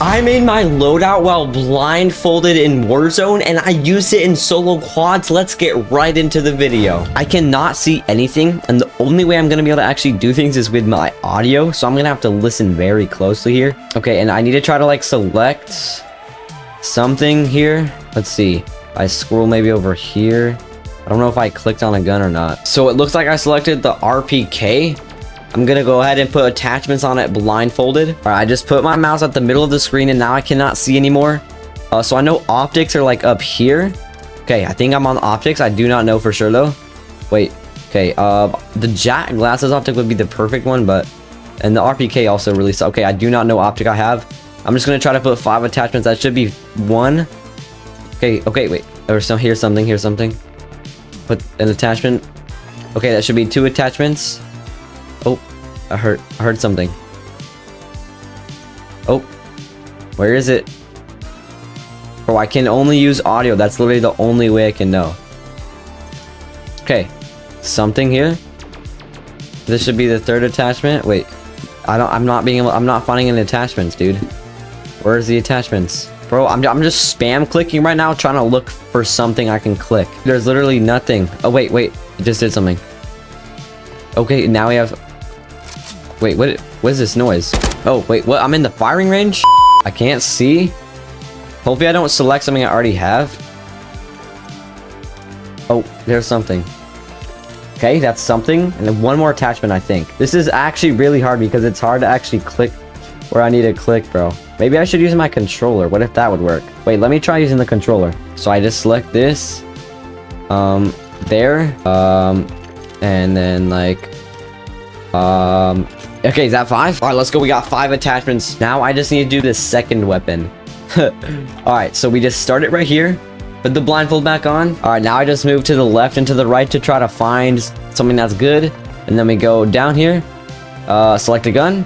I made my loadout while blindfolded in Warzone and I used it in solo quads. Let's get right into the video. I cannot see anything and the only way I'm going to be able to actually do things is with my audio. So I'm going to have to listen very closely here. Okay, and I need to try to like select something here. Let's see. I scroll maybe over here. I don't know if I clicked on a gun or not. So it looks like I selected the RPK. I'm gonna go ahead and put attachments on it blindfolded. All right, I just put my mouse at the middle of the screen and now I cannot see anymore. Uh, so I know optics are like up here. Okay, I think I'm on optics. I do not know for sure though. Wait, okay, uh, the JAK Glassless optic would be the perfect one, but, and the RPK also really, okay, I do not know optic I have. I'm just gonna try to put five attachments. That should be one. Okay, okay, wait, or so here's something, here's something. Put an attachment. Okay, that should be two attachments. I heard I heard something. Oh, where is it? Bro, I can only use audio. That's literally the only way I can know. Okay, something here. This should be the third attachment. Wait, I don't. I'm not being able. I'm not finding any attachments, dude. Where's the attachments? Bro, I'm, I'm just spam clicking right now, trying to look for something I can click. There's literally nothing. Oh, wait, wait. It just did something. Okay, now we have Wait, what? What is this noise? Oh, wait, what? I'm in the firing range? I can't see? Hopefully I don't select something I already have. Oh, there's something. Okay, that's something. And then one more attachment, I think. This is actually really hard because it's hard to actually click where I need to click, bro. Maybe I should use my controller. What if that would work? Wait, let me try using the controller. So I just select this. Um, there. Um, and then like, um, Okay, is that five? All right, let's go. We got five attachments. Now I just need to do this second weapon. All right, so we just start it right here. Put the blindfold back on. All right, now I just move to the left and to the right to try to find something that's good. And then we go down here, uh, select a gun.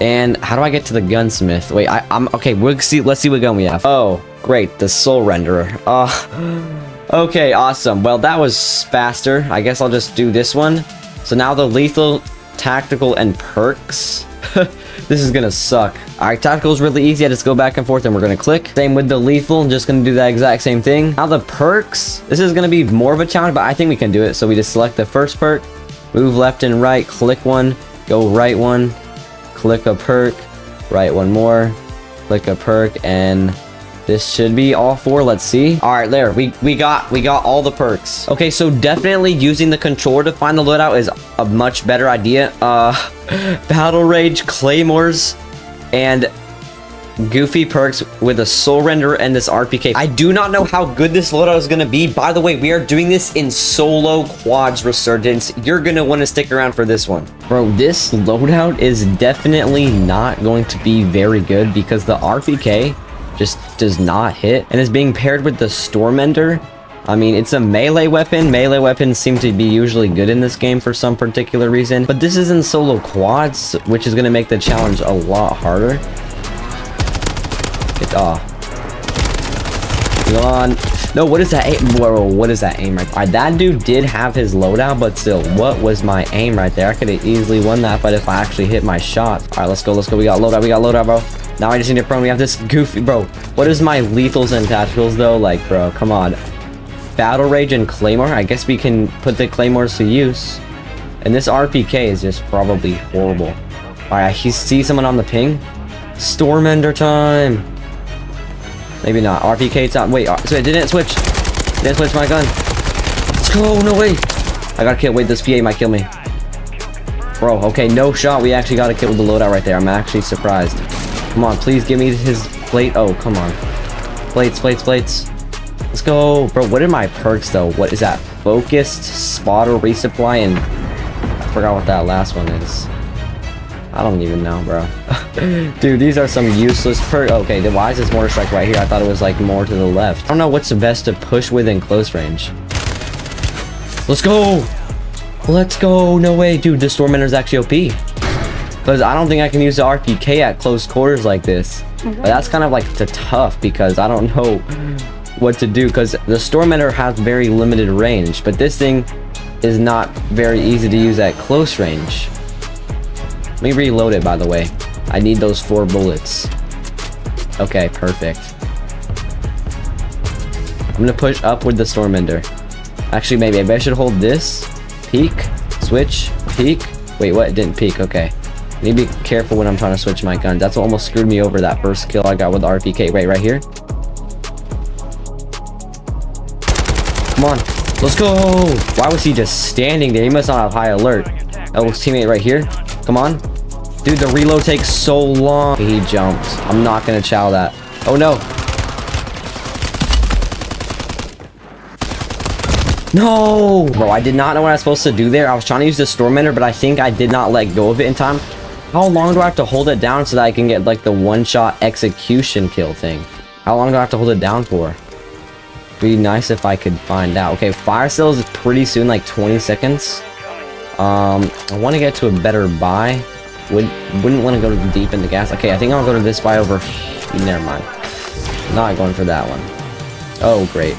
And how do I get to the gunsmith? Wait, I, am okay. We'll see. Let's see what gun we have. Oh, great, the soul renderer. Uh, okay, awesome. Well, that was faster. I guess I'll just do this one. So now the lethal tactical, and perks. this is gonna suck. Alright, tactical is really easy. I just go back and forth and we're gonna click. Same with the lethal, I'm just gonna do that exact same thing. Now the perks, this is gonna be more of a challenge, but I think we can do it. So we just select the first perk, move left and right, click one, go right one, click a perk, right one more, click a perk, and this should be all four. Let's see. All right, there. We we got we got all the perks. Okay, so definitely using the controller to find the loadout is a much better idea. Uh, Battle Rage, Claymores, and goofy perks with a soul render and this RPK. I do not know how good this loadout is going to be. By the way, we are doing this in solo quads resurgence. You're going to want to stick around for this one. Bro, this loadout is definitely not going to be very good because the RPK just does not hit and is being paired with the Stormender. I mean, it's a melee weapon. Melee weapons seem to be usually good in this game for some particular reason. But this is in solo quads, which is going to make the challenge a lot harder. Get off. Come on. No, what is that aim? Whoa, what is that aim right there? that dude did have his loadout, but still, what was my aim right there? I could have easily won that, but if I actually hit my shot. All right, let's go, let's go. We got loadout, we got loadout, bro. Now I just need a prone. We have this goofy, bro. What is my lethals and tacticals though? Like, bro, come on. Battle Rage and Claymore. I guess we can put the Claymores to use. And this RPK is just probably horrible. Alright, he sees someone on the ping. Stormender time. Maybe not. RPK time. Wait, uh, so it didn't switch. didn't switch my gun. Let's go. No way. I gotta kill. Wait, this PA might kill me. Bro, okay, no shot. We actually got a kill with the loadout right there. I'm actually surprised. Come on, please give me his plate. Oh, come on. Plates, plates, plates. Let's go. Bro, what are my perks, though? What is that? Focused, spotter, resupply, and... I forgot what that last one is. I don't even know, bro. Dude, these are some useless perks. Okay, then why is this mortar strike right here? I thought it was, like, more to the left. I don't know what's the best to push with in close range. Let's go! Let's go! No way, dude, the is actually OP. Because I don't think I can use the RPK at close quarters like this. Mm-hmm. But that's kind of like the tough because I don't know what to do because the Stormender has very limited range, but this thing is not very easy to use at close range. Let me reload it, by the way. I need those four bullets. Okay, perfect. I'm gonna push up with the Stormender. Actually, maybe, maybe I should hold this. Peek. Switch. Peek. Wait, what? It didn't peek. Okay. I need to be careful when I'm trying to switch my guns. That's what almost screwed me over that first kill I got with the RPK. Wait, right here. Come on. Let's go. Why was he just standing there? He must not have high alert. Oh, his teammate right here. Come on. Dude, the reload takes so long. He jumps. I'm not to chow that. Oh, no. No! Bro, I did not know what I was supposed to do there. I was trying to use the storm Stormender, but I think I did not let go of it in time. How long do I have to hold it down so that I can get, like, the one-shot execution kill thing? How long do I have to hold it down for? Be nice if I could find out. Okay, fire sales is pretty soon, like 20 seconds. Um, I want to get to a better buy. Would, wouldn't want to go deep in the gas. Okay, I think I'll go to this buy over... Never mind. Not going for that one. Oh, great.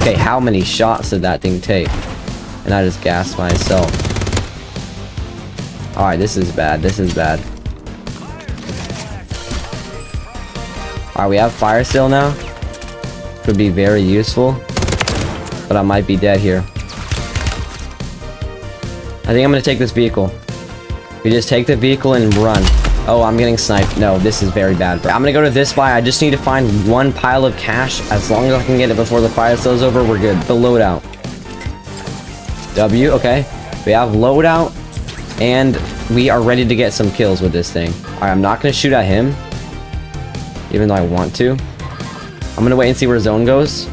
Okay, how many shots did that thing take? And I just gassed myself. Alright, this is bad. This is bad. Alright, we have fire sale now. Could be very useful. But I might be dead here. I think I'm gonna take this vehicle. We just take the vehicle and run. Oh, I'm getting sniped. No, this is very bad. I'm gonna go to this buy. I just need to find one pile of cash. As long as I can get it before the fire sale's over, we're good. The loadout. W, okay. We have loadout, and we are ready to get some kills with this thing. Alright, I'm not gonna shoot at him. Even though I want to. I'm gonna wait and see where zone goes.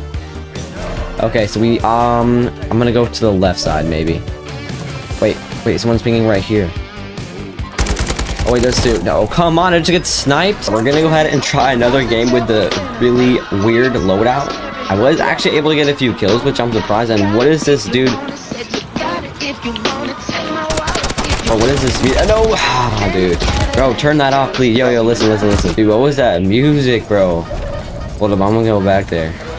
Okay, so we, um, I'm gonna go to the left side, maybe. Wait, wait, someone's pinging right here. Oh wait, there's two. No, come on, I just get sniped. We're gonna go ahead and try another game with the really weird loadout. I was actually able to get a few kills, which I'm surprised. And what is this dude? Oh, what is this? Uh, no, ah, dude. Bro, turn that off, please. Yo, yo, listen, listen, listen. Dude, what was that music, bro? Hold up, I'm gonna go back there.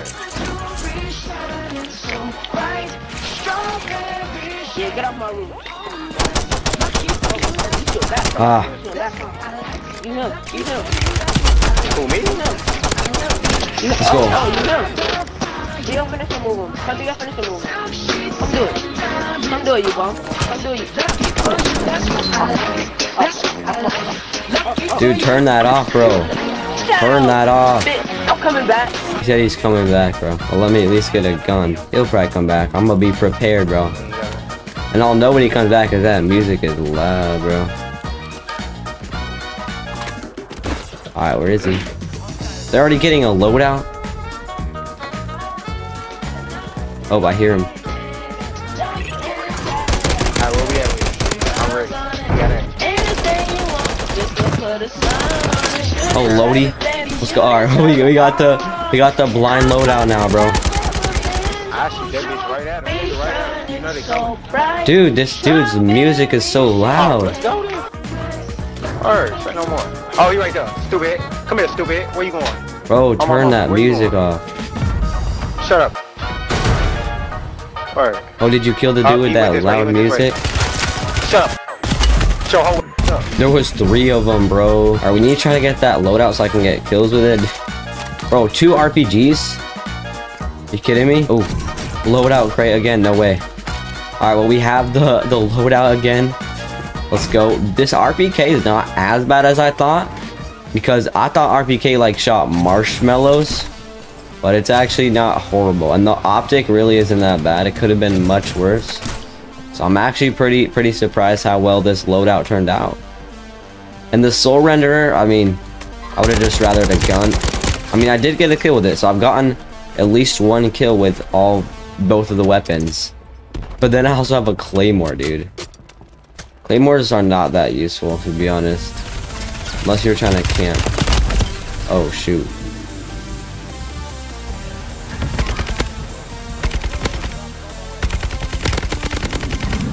Ah. You know, you know. Me? Let's go. Oh, you know. You. Dude, turn that off, bro. Turn that off. I'm coming back. He said he's coming back, bro. Well, let me at least get a gun. He'll probably come back. I'm gonna be prepared, bro. And I'll know when he comes back because that music is loud, bro. Alright, where is he? They're already getting a loadout? Oh, I hear him. Alright, where we at? I'm ready. Got it. Oh, Lodi. Let's go. Alright, we, we got the we got the blind loadout now, bro. I shoot that bitch right at him. Nigga, right at him. You know they coming. Dude, this dude's music is so loud. let's go then. Alright, say no more. Oh, you right there. Stupid. Come here, stupid. Where you going? Bro, turn that music off. Shut up. Alright. Oh, did you kill the I'll dude with that loud music? Shut up. Show up. There was three of them, bro. Alright, we need to try to get that loadout so I can get kills with it. Bro, two RPGs? You kidding me? Oh, loadout crate again. No way. Alright, well, we have the, the loadout again. Let's go. This RPK is not as bad as I thought. Because I thought RPK, like, shot marshmallows. But it's actually not horrible. And the optic really isn't that bad. It could have been much worse. So I'm actually pretty pretty surprised how well this loadout turned out. And the soul renderer, I mean, I would have just rather the gun. I mean, I did get a kill with it, so I've gotten at least one kill with all both of the weapons. But then I also have a claymore, dude. Claymores are not that useful, to be honest. Unless you're trying to camp. Oh, shoot.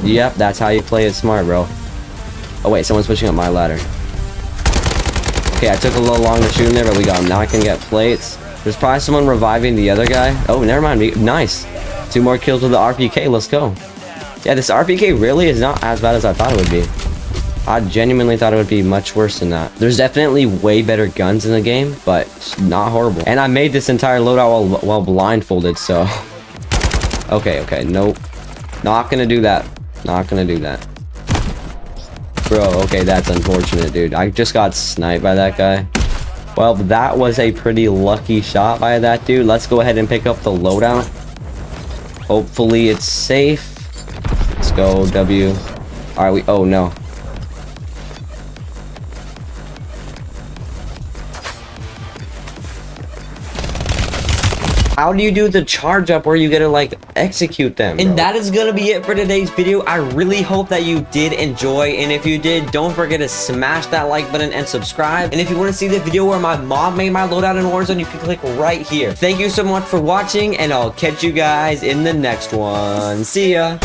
Yep, that's how you play it smart, bro. Oh wait, someone's pushing up my ladder. Okay, I took a little long to shoot him there, but we got him. Now I can get plates. There's probably someone reviving the other guy. Oh, never mind. Nice. Two more kills with the RPK. Let's go. Yeah, this RPK really is not as bad as I thought it would be. I genuinely thought it would be much worse than that. There's definitely way better guns in the game, but not horrible. And I made this entire loadout while, while blindfolded, so... Okay, okay, nope. Not gonna do that. Not gonna do that. Bro, okay, that's unfortunate, dude. I just got sniped by that guy. Well, that was a pretty lucky shot by that dude. Let's go ahead and pick up the loadout. Hopefully it's safe. Let's go, W. Alright, we- oh no. How do you do the charge up where you gotta like execute them? And bro? that is gonna be it for today's video. I really hope that you did enjoy. And if you did, don't forget to smash that like button and subscribe. And if you want to see the video where my mom made my loadout in Warzone, you can click right here. Thank you so much for watching, and I'll catch you guys in the next one. See ya.